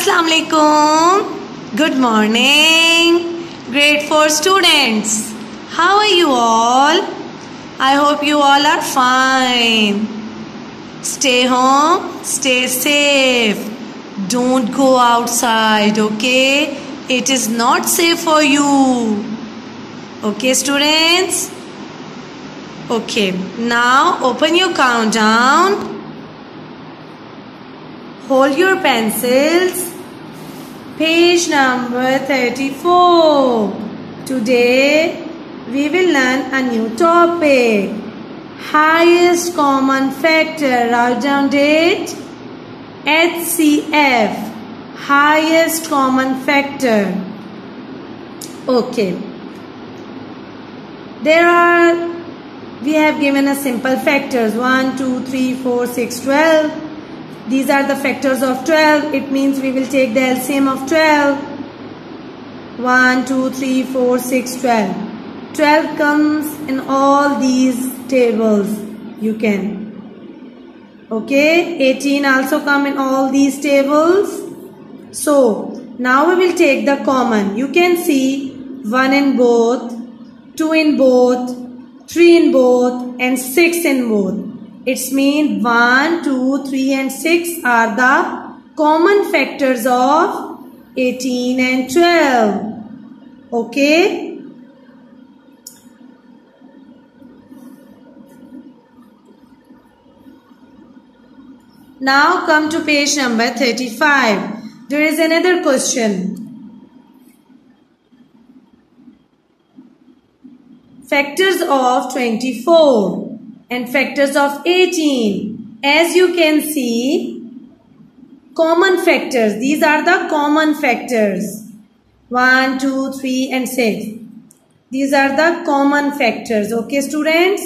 Assalamu alaikum. Good morning. Grade 4 students. How are you all? I hope you all are fine. Stay home, stay safe. Don't go outside, okay? It is not safe for you. Okay, students? Okay, now open your countdown. Hold your pencils. Page number 34. Today we will learn a new topic. Highest common factor. Write down date. HCF. Highest common factor. Okay. There are, we have given us simple factors 1, 2, 3, 4, 6, 12. These are the factors of 12. It means we will take the LCM of 12. 1, 2, 3, 4, 6, 12. 12 comes in all these tables. You can. Okay. 18 also come in all these tables. So, now we will take the common. You can see 1 in both, 2 in both, 3 in both and 6 in both. It's mean 1, 2, 3 and 6 are the common factors of 18 and 12. Okay. Now come to page number 35. There is another question. Factors of 24 and factors of 18. As you can see, common factors. These are the common factors. 1, 2, 3 and 6. These are the common factors. Okay students?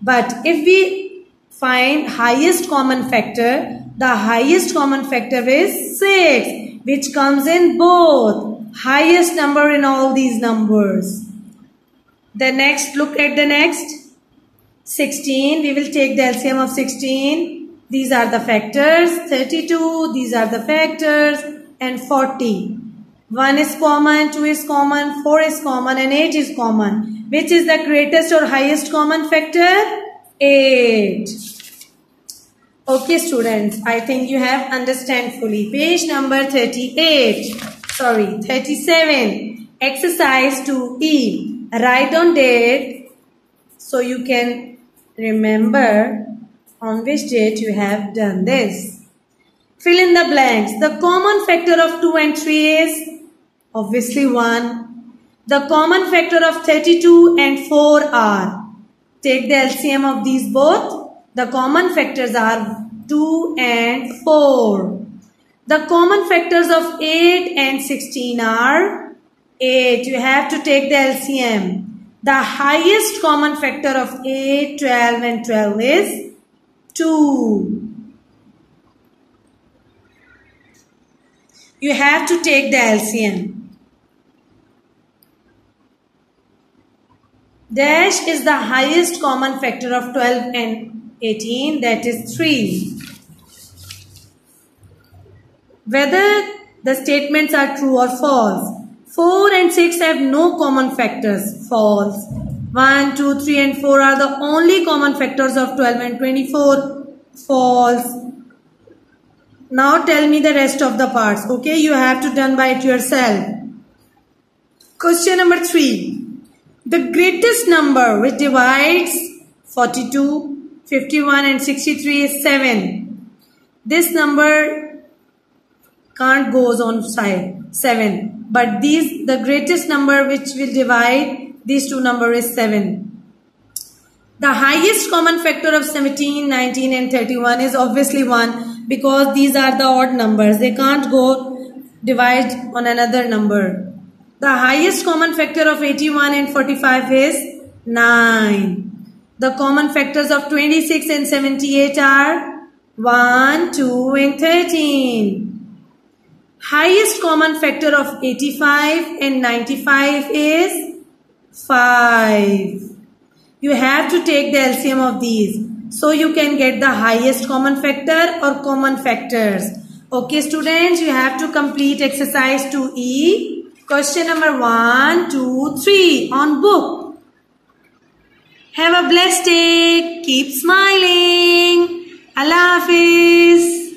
But if we find highest common factor, the highest common factor is 6 which comes in both. Highest number in all these numbers. The next, look at the next. 16 we will take the LCM of 16 these are the factors. 32 these are the factors. And 40 1 is common 2 is common 4 is common and 8 is common. Which is the greatest or highest common factor? 8 okay students I think you have understand fully. Page number 38 sorry 37 exercise 2e write on date so you can remember on which date you have done this. Fill in the blanks. The common factor of 2 and 3 is obviously 1. The common factor of 32 and 4 are. Take the LCM of these both. The common factors are 2 and 4. The common factors of 8 and 16 are 8. You have to take the LCM. The highest common factor of 8, 12 and 12 is 2. You have to take the LCM. Dash is the highest common factor of 12 and 18 that is 3. Whether the statements are true or false. 4 and 6 have no common factors. False. 1, 2, 3 and 4 are the only common factors of 12 and 24. False. Now tell me the rest of the parts. Okay, you have to done by it yourself. Question number 3. The greatest number which divides 42, 51 and 63 is 7. This number can't goes on side 7 but these the greatest number which will divide these two numbers is 7 the highest common factor of 17 19 and 31 is obviously 1 because these are the odd numbers. They can't go divide on another number. The highest common factor of 81 and 45 is 9 the common factors of 26 and 78 are 1 2 and 13 highest common factor of 85 and 95 is 5. You have to take the LCM of these. So you can get the highest common factor or common factors. Okay students, you have to complete exercise 2E. Question number 1, 2, 3 on book. Have a blessed day. Keep smiling. Allah Hafiz.